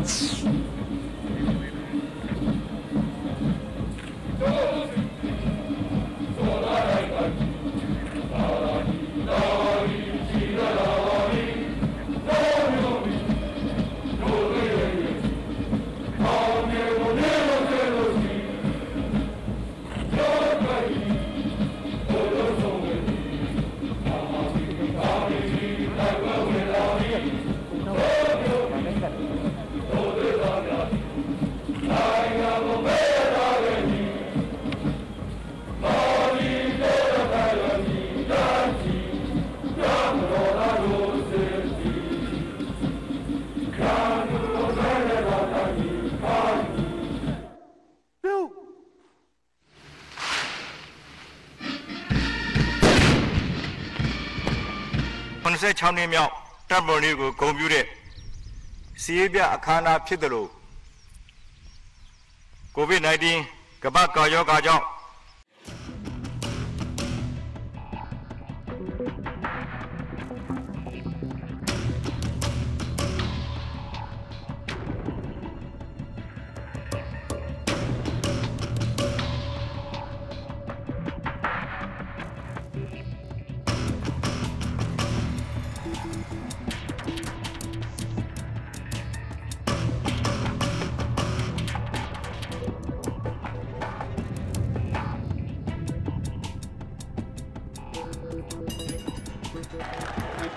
Yes. 86နှစ်မြောက်တပ်မတော်လေးကိုဂုဏ်ပြုတဲ့စီရေးပြအခမ်းအနားဖြစ်တယ်လို့ COVID-19 ကမ္ဘာ့ကာရောဂါကြောင့် Thank you.